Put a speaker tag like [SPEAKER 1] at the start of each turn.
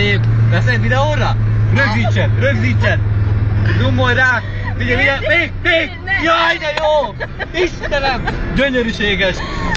[SPEAKER 1] Szép. Veszed videóra? Rögzítsen, rögzítsen. Zoomolj rá. Figyelj, figyelj, még, még. Jaj, de jó. Istenem. Gyönyörűséges.